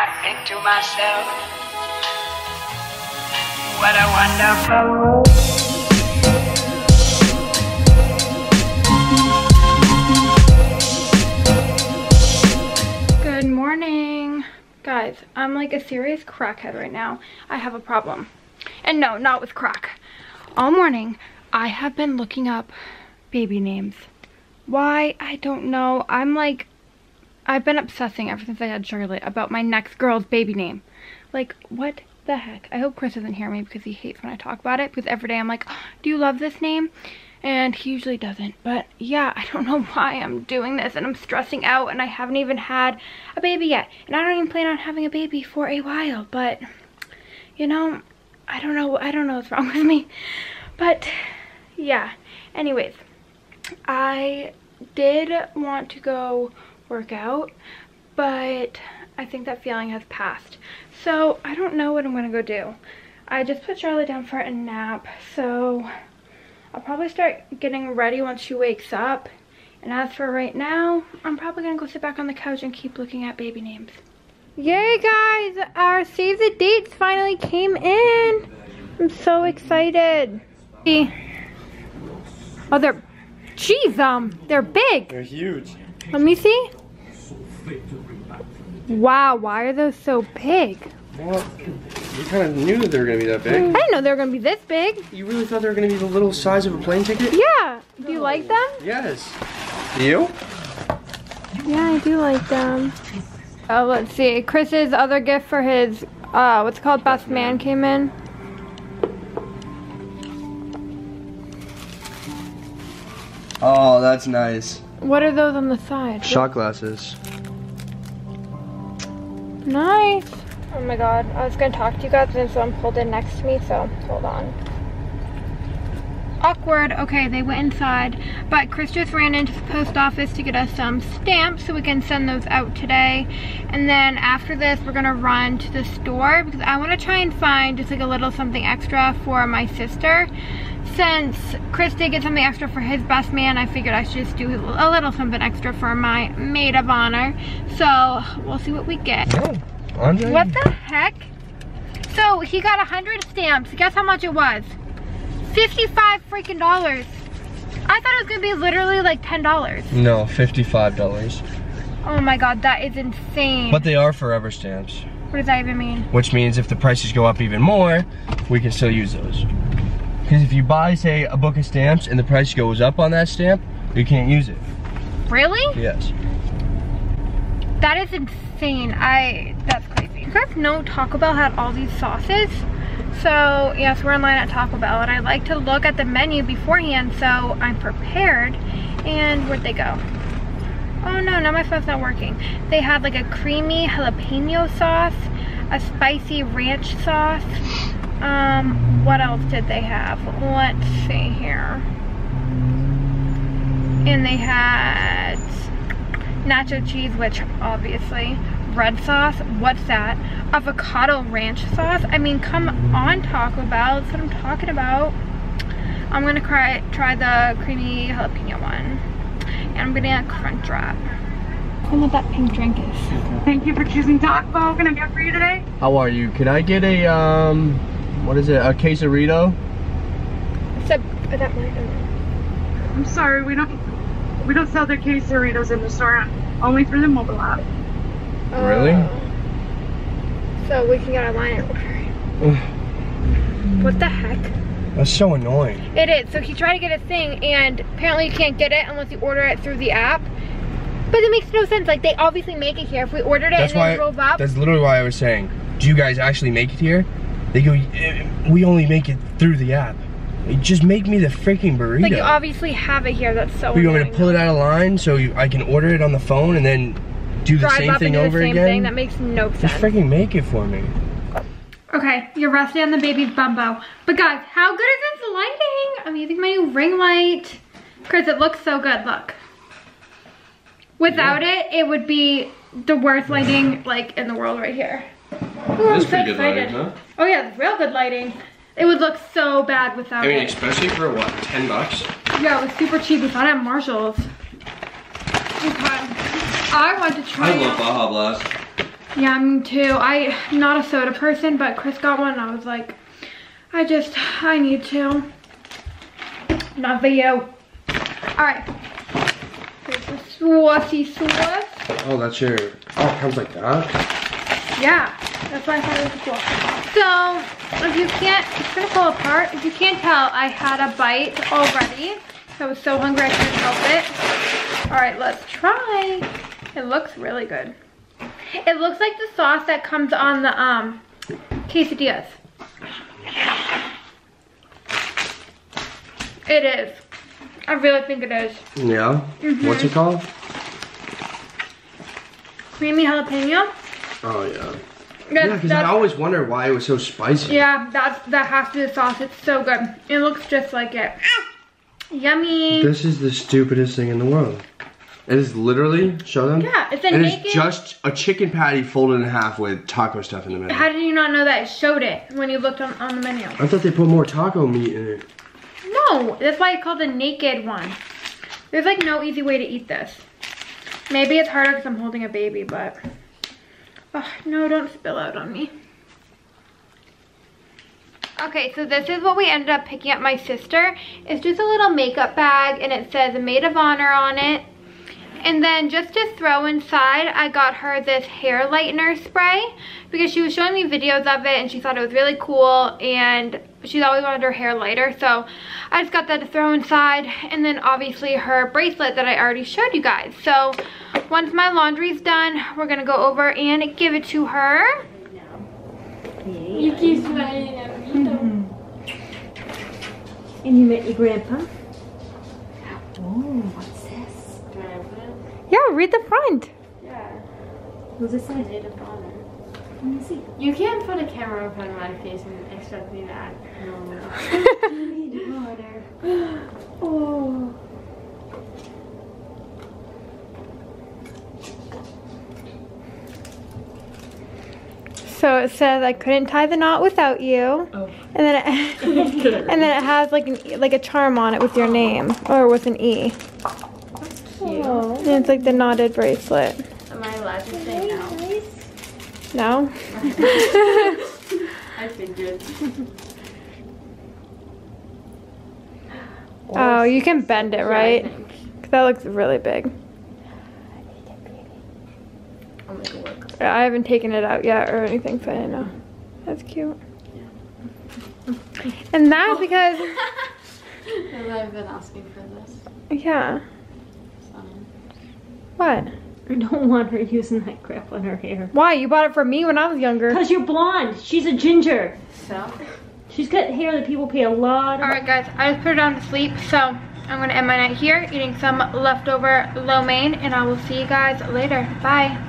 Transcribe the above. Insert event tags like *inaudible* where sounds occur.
I think to myself, what a wonderful world. Good morning. Guys, I'm like a serious crackhead right now. I have a problem. And no, not with crack. All morning, I have been looking up baby names. Why? I don't know. I'm like, I've been obsessing ever since I had Charlotte about my next girl's baby name. Like, what the heck? I hope Chris doesn't hear me because he hates when I talk about it. Because every day I'm like, oh, do you love this name? and he usually doesn't but yeah i don't *laughs* know why i'm doing this and i'm stressing out and i haven't even had a baby yet and i don't even plan on having a baby for a while but you know i don't know i don't know what's *laughs* wrong with me but yeah anyways i did want to go work out but i think that feeling has passed so i don't know what i'm gonna go do i just put charlotte down for a nap so I'll probably start getting ready once she wakes up. And as for right now, I'm probably gonna go sit back on the couch and keep looking at baby names. Yay guys, our save the dates finally came in. I'm so excited. Oh, they're, geez, um, they're big. They're huge. Let me see. Wow, why are those so big? Well, you kind of knew that they were going to be that big. I didn't know they were gonna be this big. You really thought they were going to be the little size of a plane ticket? Yeah, do you like them? Yes. You? Yeah, I do like them. Oh, let's see. Chris's other gift for his, uh, what's it called best man came in. Oh, that's nice. What are those on the side? Shot glasses. Nice. Oh my god, I was gonna talk to you guys and someone pulled in next to me, so hold on. Awkward. Okay, they went inside, but Chris just ran into the post office to get us some stamps so we can send those out today. And then after this, we're gonna run to the store because I wanna try and find just like a little something extra for my sister. Since Chris did get something extra for his best man, I figured I should just do a little something extra for my maid of honor. So we'll see what we get. No. Andre? What the heck? So he got a hundred stamps. Guess how much it was? 55 freaking dollars. I thought it was gonna be literally like $10. No, $55. Oh my god, that is insane. But they are forever stamps. what does that even mean? Which means if the prices go up even more, we can still use those. Because if you buy, say, a book of stamps and the price goes up on that stamp, you can't use it. Really? Yes. That is insane. I, that's crazy. You guys know Taco Bell had all these sauces? So, yes, we're in line at Taco Bell, and I like to look at the menu beforehand so I'm prepared. And where'd they go? Oh no, now my phone's not working. They had like a creamy jalapeno sauce, a spicy ranch sauce. Um, what else did they have? Let's see here. And they had nacho cheese, which obviously, red sauce, what's that? Avocado ranch sauce. I mean, come on Taco Bell, that's what I'm talking about. I'm gonna try, try the creamy jalapeno one. And I'm getting a crunch wrap. I know what that pink drink is. Thank you for choosing Taco Bell. Can I get for you today? How are you? Can I get a, um, what is it, a quesarito? Except, that might I'm sorry, we don't we don't sell the quesadillas in the store. Only through the mobile app. Really? So we can get online line order. What the heck? That's so annoying. It is. So he tried to get a thing and apparently you can't get it unless you order it through the app. But it makes no sense. Like they obviously make it here. If we ordered it That's and then why, drove up. that's literally why I was saying, do you guys actually make it here? They go, "Eh, we only make it through the app. Just make me the freaking burrito. Like you obviously have it here. That's so you want me to pull it out of line so you, I can order it on the phone and then do the Drive same up thing and do over the same again? thing. That makes no sense. Just freaking make it for me. Okay, you're resting on the baby's bumbo. But guys, how good is this lighting? I'm using my new ring light. Chris, it looks so good, look. Without it, it would be the worst lighting like in the world right here. Ooh, I'm so excited. Oh yeah, real good lighting. It would look so bad without it. I mean, it. especially for what, 10 bucks? Yeah, it was super cheap. We found it at Marshall's. Okay. I want to try I love out- Baja Blast. Yeah, me too. I, am not a soda person, but Chris got one and I was like, I just, I need to. Not for you. All right. Here's the saucy sauce. Oh, that's your. Oh, it comes like that. Yeah, that's why I thought it was cool. So, if you can't, it's gonna fall apart. If you can't tell, I had a bite already. I was so hungry I couldn't help it. All right, let's try. It looks really good. It looks like the sauce that comes on the um quesadillas. It is. I really think it is. Yeah. What's it called? Creamy jalapeno. Oh yeah. That's- Yeah, because I always wonder why it was so spicy. Yeah, that's that has to be the sauce. It's so good. It looks just like it. Yummy. This is the stupidest thing in the world. It is literally, show them. yeah, it's a It is naked. just a chicken patty folded in half with taco stuff in the middle. How did you not know that? It showed it when you looked on, on the menu. I thought they put more taco meat in it. No, that's why it's called the naked one. There's like no easy way to eat this. Maybe it's harder because I'm holding a baby, but. Oh, no, don't spill out on me. Okay, so this is what we ended up picking up my sister. It's just a little makeup bag and it says maid of honor on it. And then just to throw inside, I got her this hair lightener spray because she was showing me videos of it and she thought it was really cool and she's always wanted her hair lighter. So I just got that to throw inside and then obviously her bracelet that I already showed you guys. So once my laundry's done, we're gonna go over and give it to her. You keep smiling at me. And you met your grandpa? Oh, what's this? Yeah, read the front. Yeah. What's it say? Maid of honor. Let me see. You can't put a camera in front of my face and expect me to act normal. Maid of honor. Oh. So it says I couldn't tie the knot without you. Oh. And then it, *laughs* *laughs* and then it has like an like a charm on it with your name or with an E. Cute. And it's like the knotted bracelet. Am I allowed to say no? No? *laughs* I figured. Oh, you can bend it, right? think. 'Cause that looks really big. I'll make it work. I haven't taken it out yet or anything, so I didn't know. That's cute. And that's because, *laughs* Because I've been asking for this. yeah. So. What? I don't *laughs* want her using that crap on her hair. Why? You bought it for me when I was younger. Because you're blonde. She's a ginger. So? She's got hair that people pay a lot of. Alright guys, I just put her down to sleep, so I'm gonna end my night here eating some leftover lo mein and I will see you guys later. Bye.